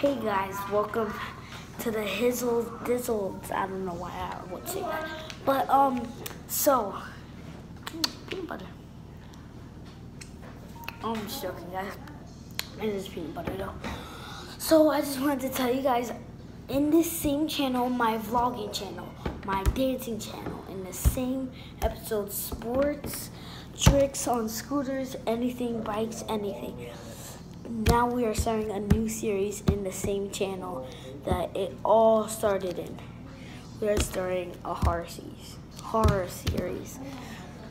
Hey guys, welcome to the Hizzle Dizzles. I don't know why I would say that. But, um, so, peanut butter. I'm just joking, guys. It is peanut butter, though. So, I just wanted to tell you guys in this same channel, my vlogging channel, my dancing channel, in the same episode, sports, tricks on scooters, anything, bikes, anything now we are starting a new series in the same channel that it all started in. We are starting a horror series. Horror series.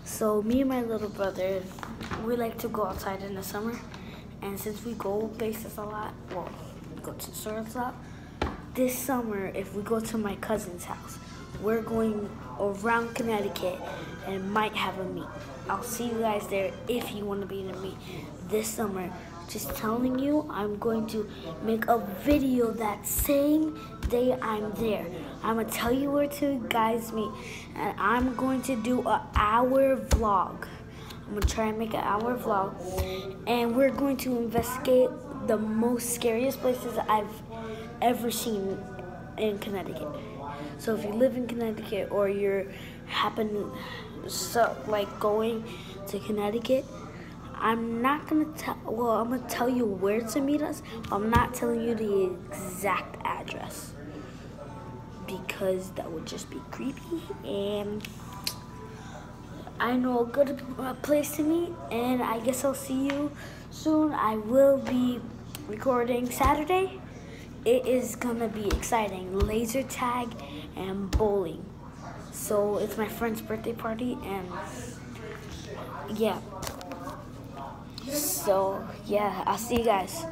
So me and my little brother, we like to go outside in the summer, and since we go places a lot, well, we go to stores a lot. This summer, if we go to my cousin's house, we're going around Connecticut and might have a meet. I'll see you guys there if you want to be in a meet this summer just telling you I'm going to make a video that same day I'm there. I'm gonna tell you where to guys meet and I'm going to do an hour vlog. I'm gonna try and make an hour vlog and we're going to investigate the most scariest places I've ever seen in Connecticut. So if you live in Connecticut or you're happen so like going to Connecticut, I'm not gonna tell. Well, I'm gonna tell you where to meet us. I'm not telling you the exact address because that would just be creepy. And I know a good place to meet, and I guess I'll see you soon. I will be recording Saturday. It is gonna be exciting. Laser tag and bowling. So it's my friend's birthday party, and yeah. So, yeah, I'll see you guys.